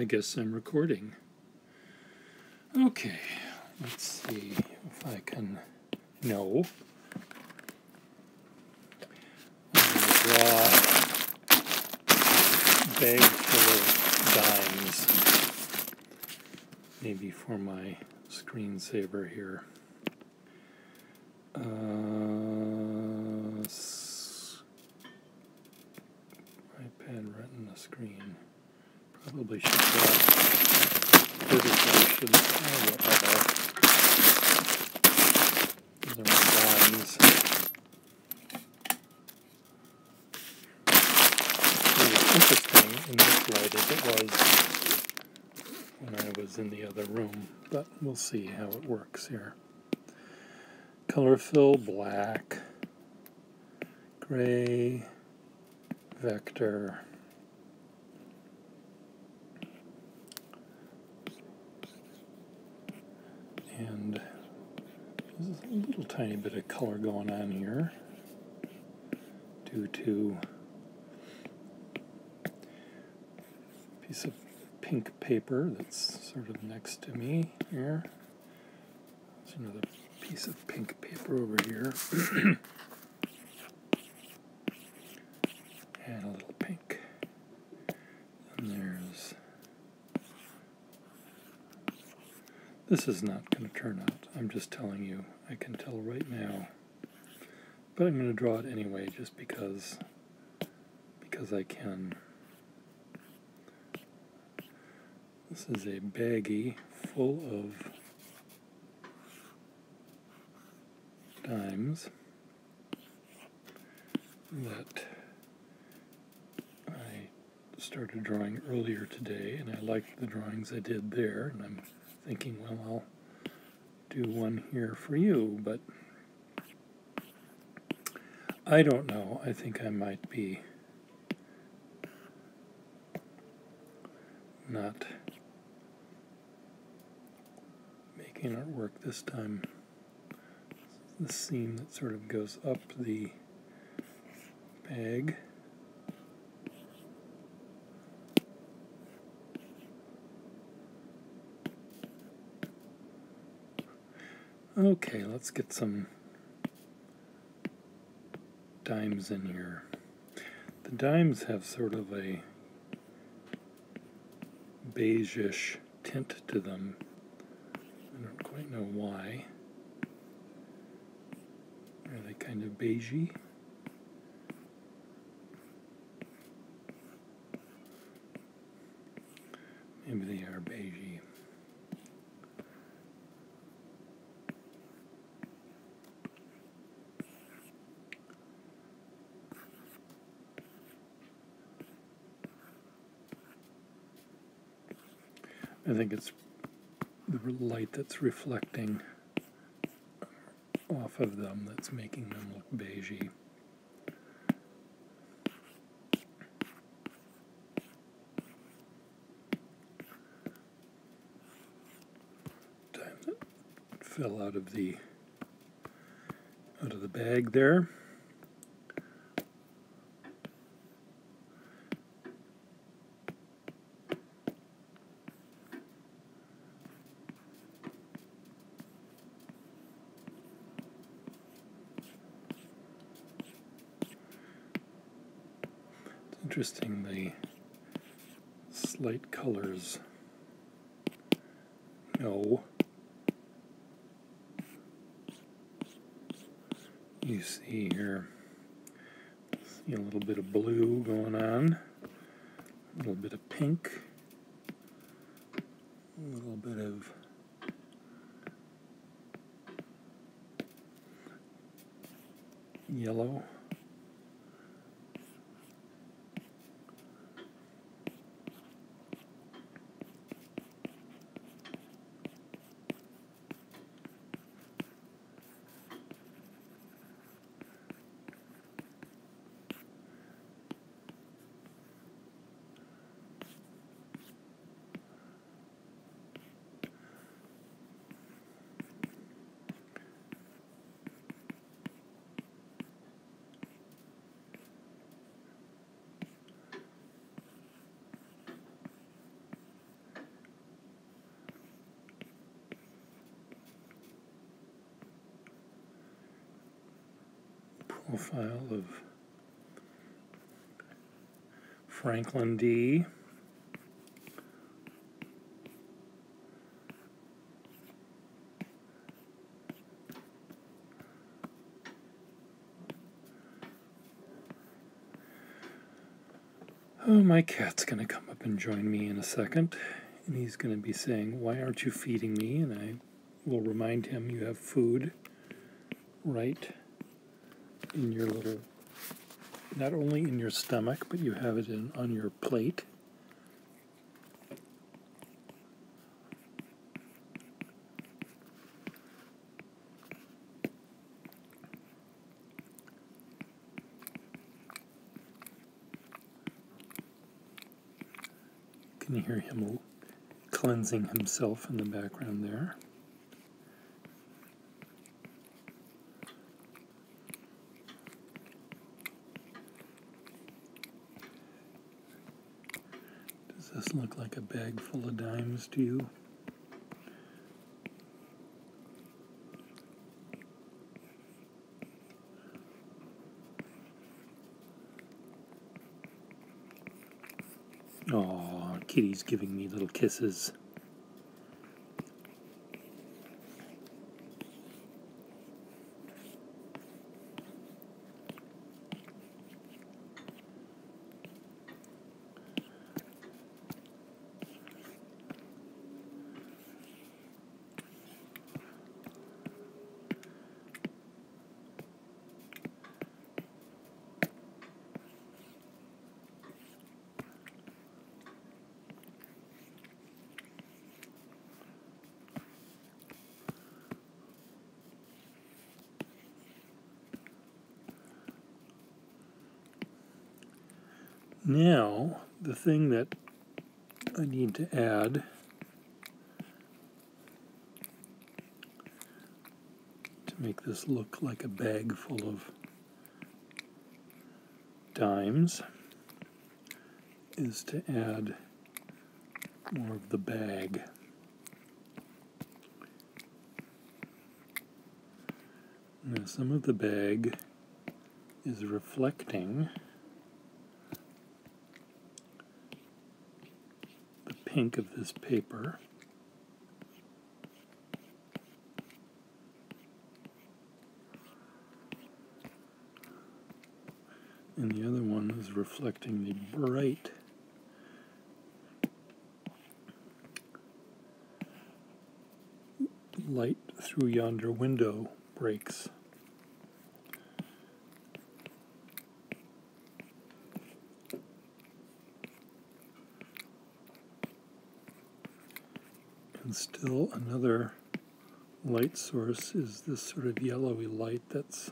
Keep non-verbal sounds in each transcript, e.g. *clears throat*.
I guess I'm recording. Okay, let's see if I can. No. Draw a bag full of dimes. Maybe for my screensaver here. Uh, Was interesting in this light as it was when I was in the other room, but we'll see how it works here. Color fill black, gray, vector. And there's a little tiny bit of color going on here due to a piece of pink paper that's sort of next to me here. There's another piece of pink paper over here. *clears throat* and a little pink. And there's. This is not going to turn out. I'm just telling you. I can tell right now. But I'm going to draw it anyway just because because I can. This is a baggie full of dimes that I started drawing earlier today, and I liked the drawings I did there, and I'm thinking, well, I'll do one here for you, but I don't know. I think I might be not making it work this time the seam that sort of goes up the bag. Okay, let's get some dimes in here. The dimes have sort of a beigeish tint to them. I don't quite know why. Are they kind of beigey? Maybe they are beigey. I think it's the light that's reflecting off of them that's making them look beigey. Time fell out of the out of the bag there. Interesting the slight colors. No. You see here, see a little bit of blue going on, a little bit of pink, a little bit of yellow. Profile of Franklin D. Oh, my cat's going to come up and join me in a second, and he's going to be saying, Why aren't you feeding me? And I will remind him you have food right in your little, not only in your stomach, but you have it in on your plate. Can you hear him cleansing himself in the background there? Does this look like a bag full of dimes to you? Oh, Kitty's giving me little kisses. Now, the thing that I need to add to make this look like a bag full of dimes is to add more of the bag. Now, some of the bag is reflecting pink of this paper. And the other one is reflecting the bright light through yonder window breaks. Still another light source is this sort of yellowy light that's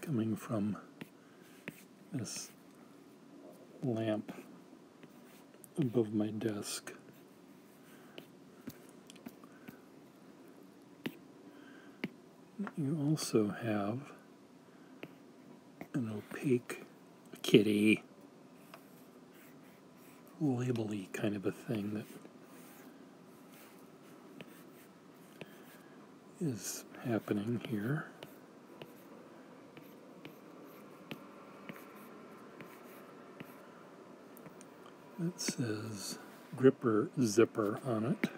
coming from this lamp above my desk. You also have an opaque kitty labely kind of a thing that is happening here. It says gripper zipper on it.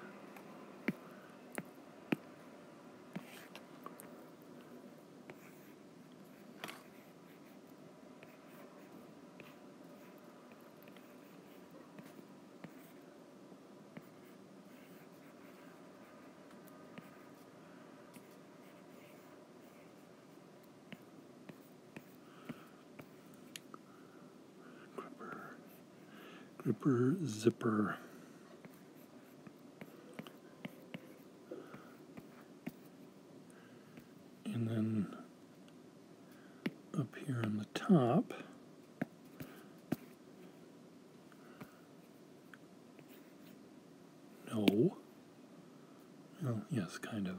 Gripper zipper. And then up here on the top, no. Well, yes, kind of.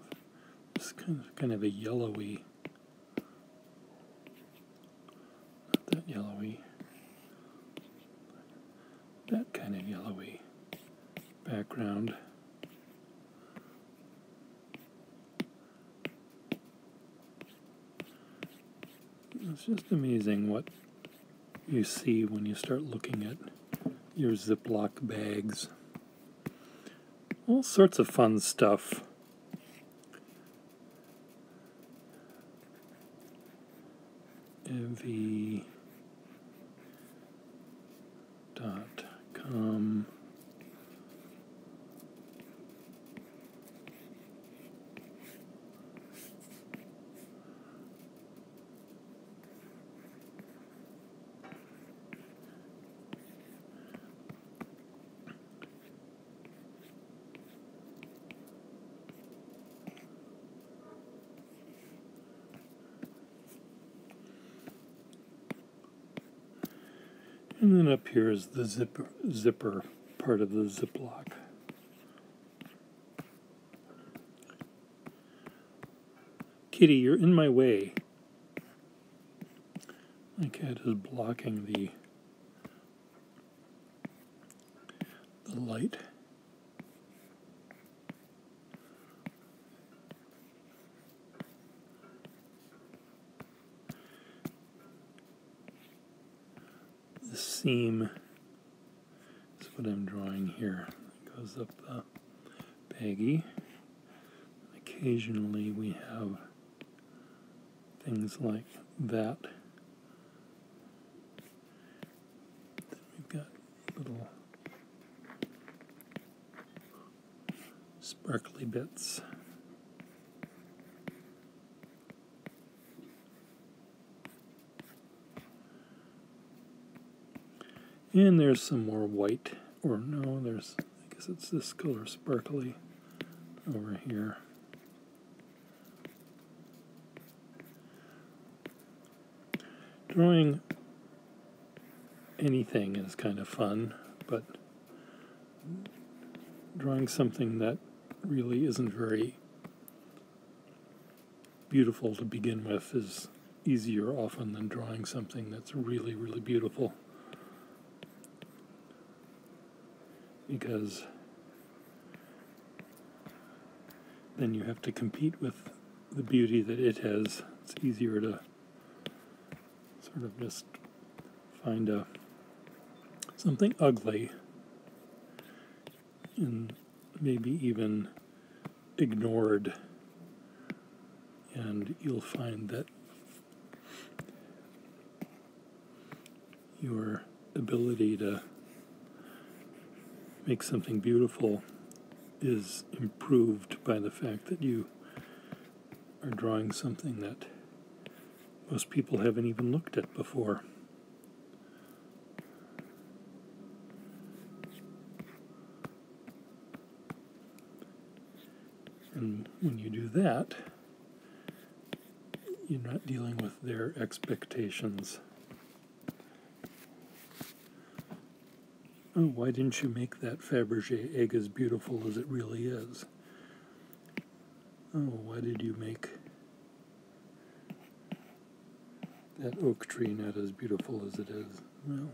It's kind of kind of a yellowy, not that yellowy, that kind of yellowy background. It's just amazing what you see when you start looking at your Ziploc bags. All sorts of fun stuff. And then up here is the zipper, zipper part of the ziplock. Kitty, you're in my way. My cat is blocking the the light. the seam is what I'm drawing here. It goes up the baggie. Occasionally we have things like that. We've got little sparkly bits. And there's some more white, or no, there's, I guess it's this color sparkly over here. Drawing anything is kind of fun, but drawing something that really isn't very beautiful to begin with is easier often than drawing something that's really, really beautiful. Because then you have to compete with the beauty that it has. It's easier to sort of just find a something ugly and maybe even ignored and you'll find that your ability to make something beautiful is improved by the fact that you are drawing something that most people haven't even looked at before. And when you do that, you're not dealing with their expectations. Oh, why didn't you make that Fabergé egg as beautiful as it really is? Oh, why did you make that oak tree not as beautiful as it is? Well,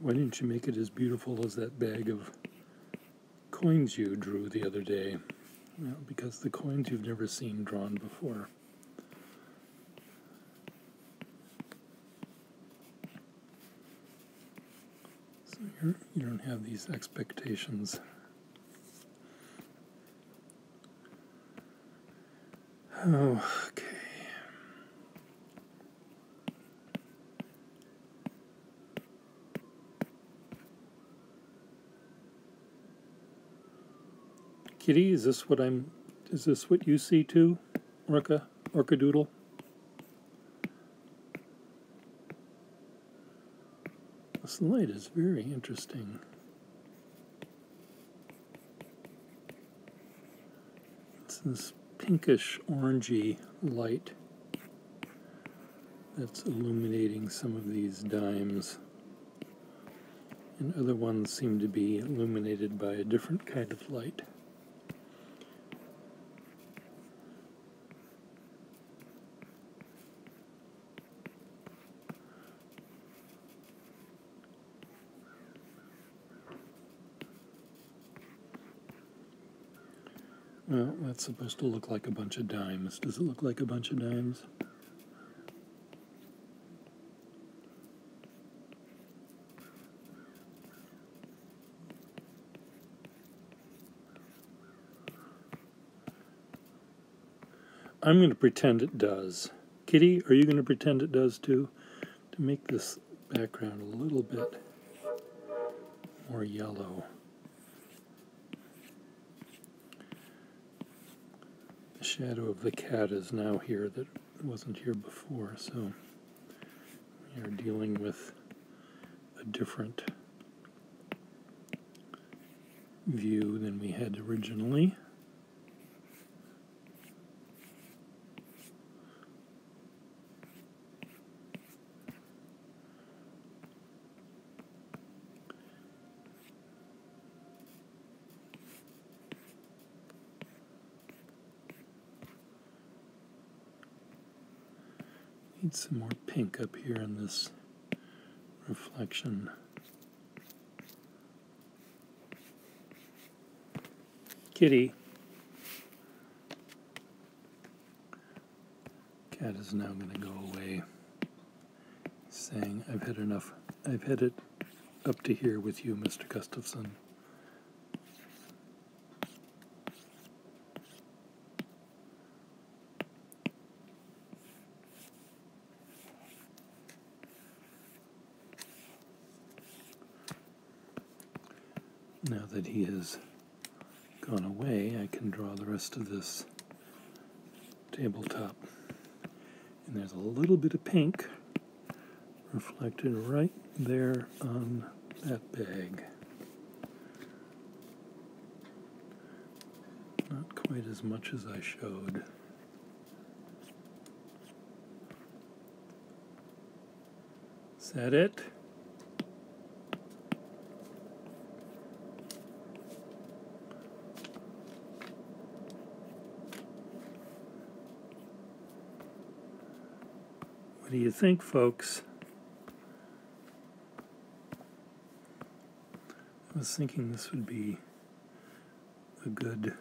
why didn't you make it as beautiful as that bag of coins you drew the other day? Well, because the coins you've never seen drawn before. You don't have these expectations. Okay. Kitty, is this what I'm, is this what you see too, Orca, Orca Doodle? Light is very interesting. It's this pinkish orangey light that's illuminating some of these dimes. And other ones seem to be illuminated by a different kind of light. Well, that's supposed to look like a bunch of dimes. Does it look like a bunch of dimes? I'm going to pretend it does. Kitty, are you going to pretend it does too? To make this background a little bit more yellow. Shadow of the cat is now here that wasn't here before, so we are dealing with a different view than we had originally. Need some more pink up here in this reflection. Kitty. Cat is now going to go away, saying, I've had enough. I've had it up to here with you, Mr. Gustafson. Now that he has gone away, I can draw the rest of this tabletop. And there's a little bit of pink reflected right there on that bag. Not quite as much as I showed. Is that it? Do you think, folks? I was thinking this would be a good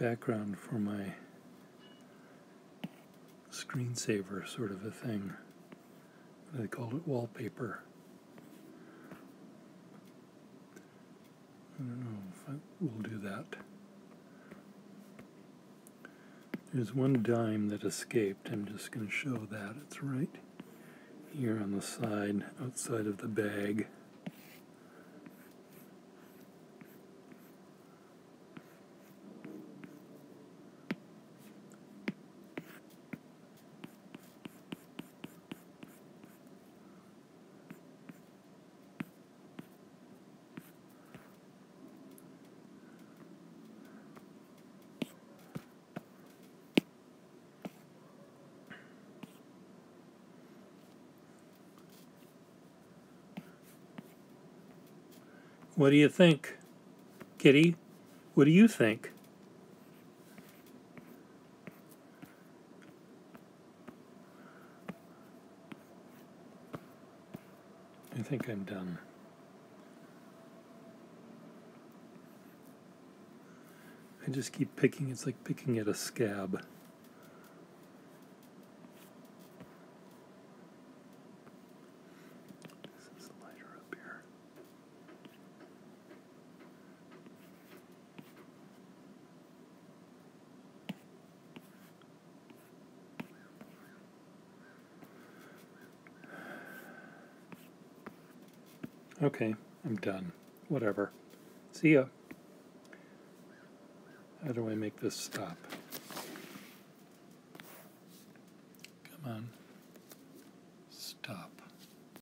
background for my screensaver sort of a thing. They call it wallpaper. I don't know if I will do that. There's one dime that escaped. I'm just going to show that. It's right here on the side, outside of the bag. What do you think? Kitty, what do you think? I think I'm done. I just keep picking, it's like picking at a scab. Okay, I'm done. Whatever. See ya. How do I make this stop?